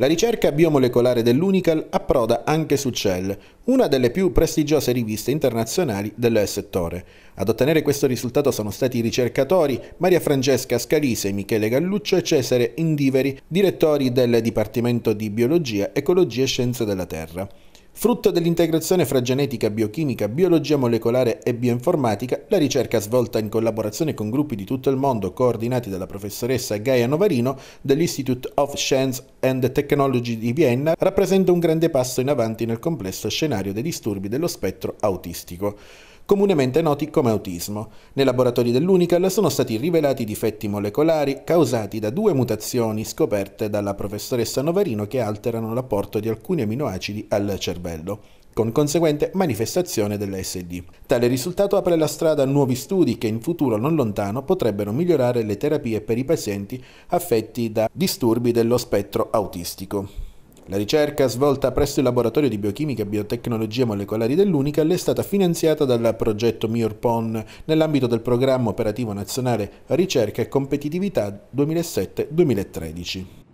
La ricerca biomolecolare dell'Unical approda anche su Cell, una delle più prestigiose riviste internazionali del settore. Ad ottenere questo risultato sono stati i ricercatori Maria Francesca Scalise, Michele Galluccio e Cesare Indiveri, direttori del Dipartimento di Biologia, Ecologia e Scienze della Terra. Frutto dell'integrazione fra genetica, biochimica, biologia molecolare e bioinformatica, la ricerca svolta in collaborazione con gruppi di tutto il mondo coordinati dalla professoressa Gaia Novarino dell'Institute of Science and Technology di Vienna rappresenta un grande passo in avanti nel complesso scenario dei disturbi dello spettro autistico comunemente noti come autismo. Nei laboratori dell'Unical sono stati rivelati difetti molecolari causati da due mutazioni scoperte dalla professoressa Novarino che alterano l'apporto di alcuni aminoacidi al cervello con conseguente manifestazione dell'SD. Tale risultato apre la strada a nuovi studi che in futuro non lontano potrebbero migliorare le terapie per i pazienti affetti da disturbi dello spettro autistico. La ricerca svolta presso il laboratorio di biochimica e biotecnologie molecolari dell'Unical è stata finanziata dal progetto MIRPON nell'ambito del programma operativo nazionale Ricerca e Competitività 2007-2013.